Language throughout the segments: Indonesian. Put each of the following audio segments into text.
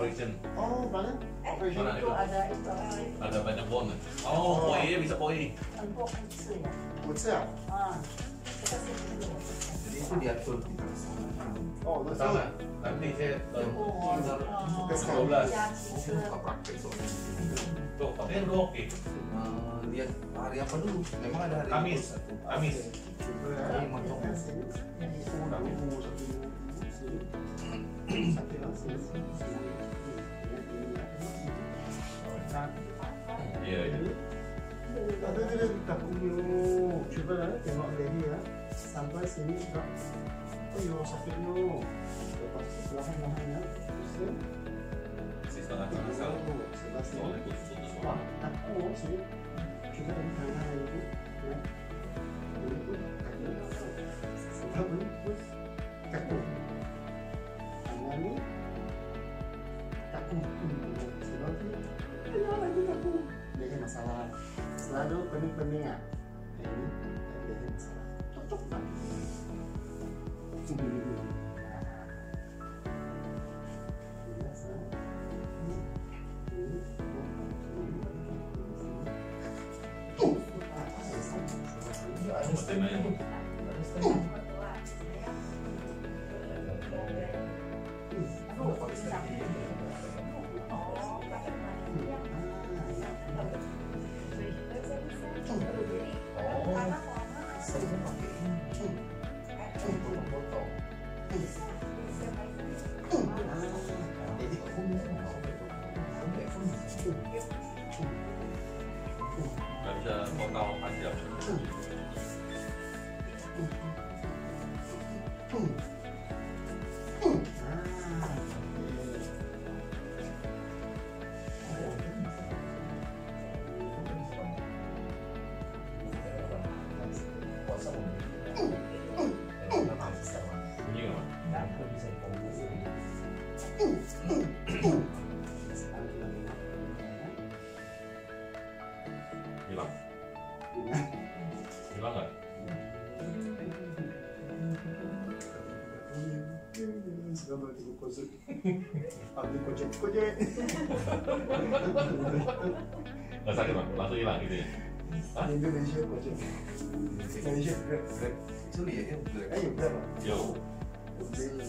operation oh banget operation Mana itu ada itu ada banyak bonus oh, oh. poi ya bisa poi empuk kecil ya kecil ah jadi itu diatur Oh, betul. Nanti saya tahun Tuh. Lihat hari apa dulu? Memang ada hari Kamis. Kamis. Hari Motong. Kamis. Kamis. table eh, tengok ready eh. Lah. Sampai sini drop. Oh, sakitnya. Lepas feel no. Perlahan-lahan ya. Sisa sama sama. Sisa sama. Wah, aku sini. Kita ada tangan ini. Kan? Ini pun ada. Sudah pun. Kaku. Tangan ini. Kaku. Sebab itu. Ayah lagi kaku. Ini masalah. Selalu pening-pening ya. Ini. 똑똑한 무슨 비밀이야 때문에 住，住不能够走，不行。感谢报告，还是要重复。Hilang. Hilang nggak? Kojek, kojek. Nggak sakit bang? Langsung hilang gitu ya? Hah? Indonesia kojek. Indonesia grab. Grab. Sorry ya, ya, Grab. Ayo grab. Yo. Beli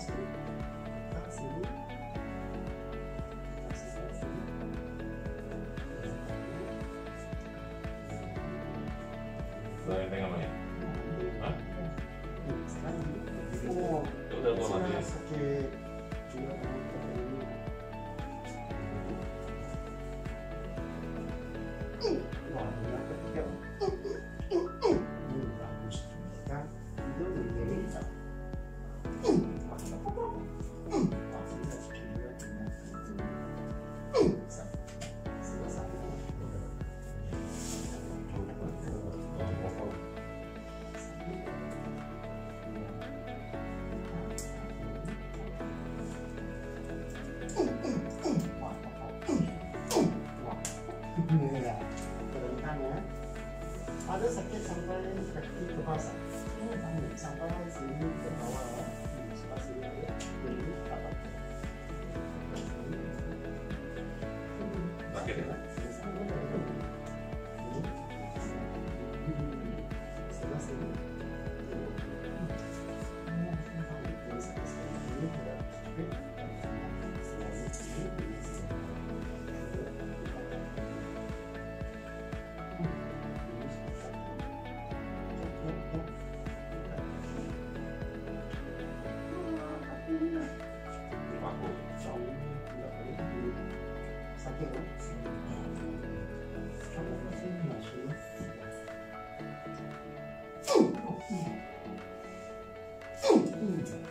That's it. That's it. Oh, it's nice. Ya. Ada sakit sampai kaki ke. Hmm, sampai sini ke bawah. Sebelah sini ada. Ini Mm.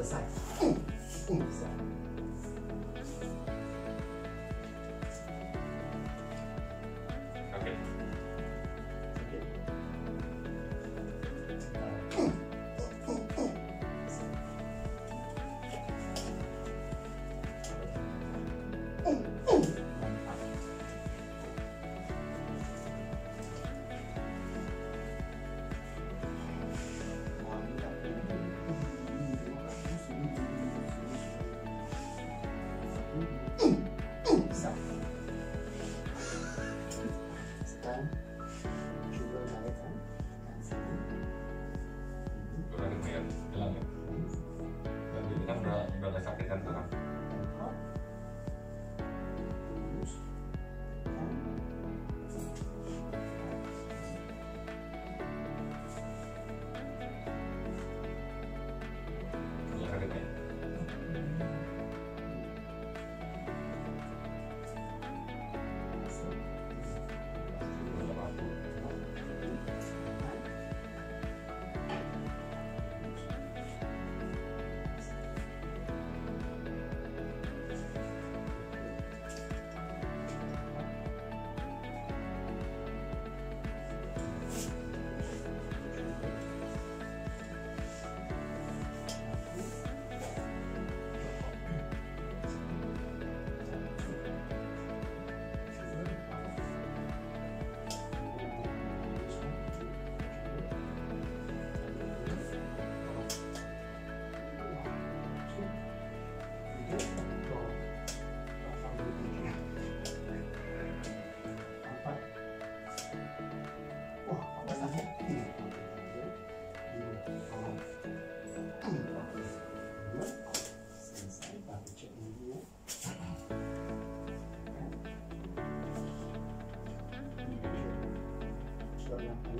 ださい。うん、いんですよ。now.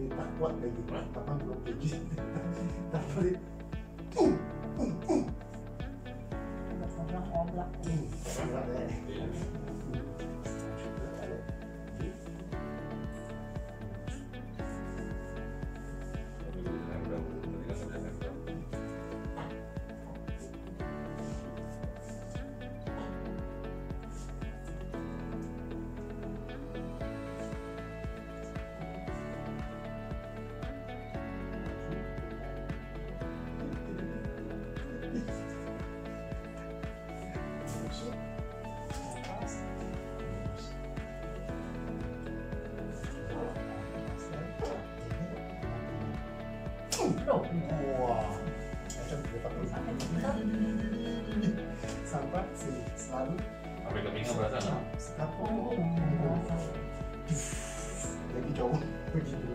parler, parfois, t'as pas de l'objectif, t'as parlé. wah saya dapat sampai sini selalu sampai kepingnya berasa nggak? sampai oh, lagi jauh begitu.